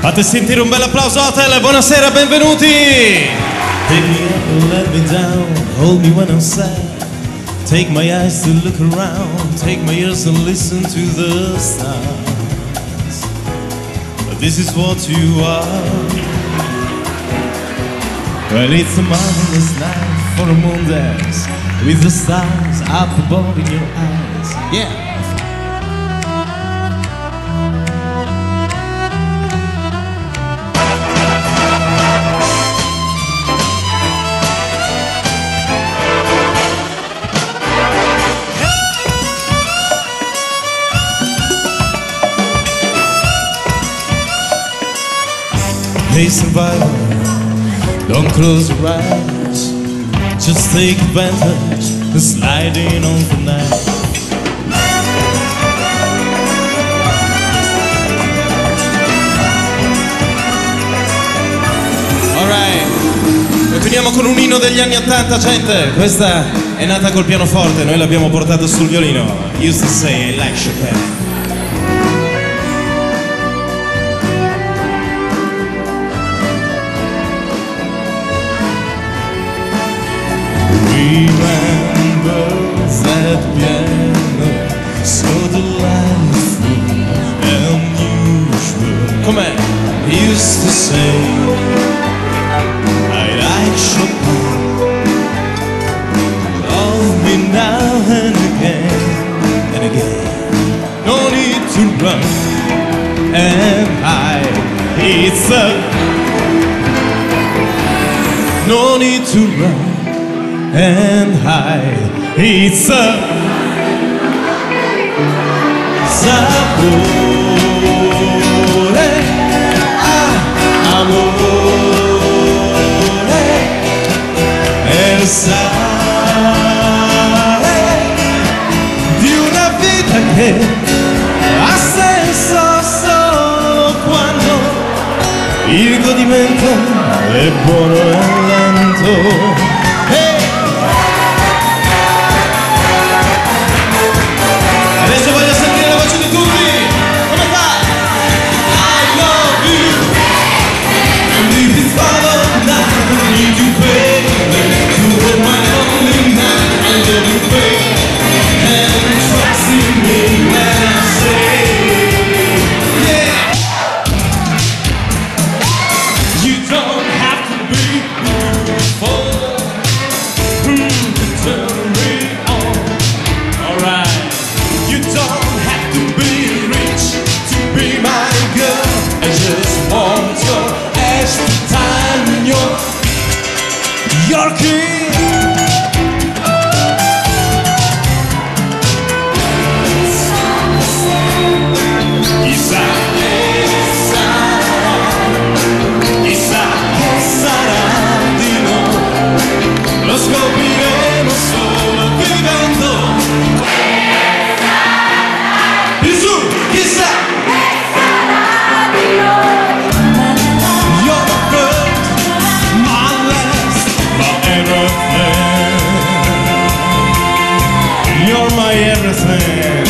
Fate sentire un bel applauso Hotel, buonasera, benvenuti! Take me up, let me down, hold me when I'm sad. Take my eyes to look around, take my ears and listen to the stars. This is what you are. Well, it's a marvelous night for a moon dance with the stars up above in your eyes. Yeah. Hey survivor, don't close your eyes. Just take advantage and slide in on the night. Alright, continuiamo con un inno degli anni 80, gente. Questa è nata col pianoforte, noi l'abbiamo portata sul violino. Used to say I like Chopin. Remember that piano, so delightful and? Used to say, I like Chopin. Love me now and again and again. No need to run and hide. It's a no need to run and hide. It's a sapore, ah, amore, il sale di una vita che ha senso solo quando il godimento è buono e lento. Your king. sing.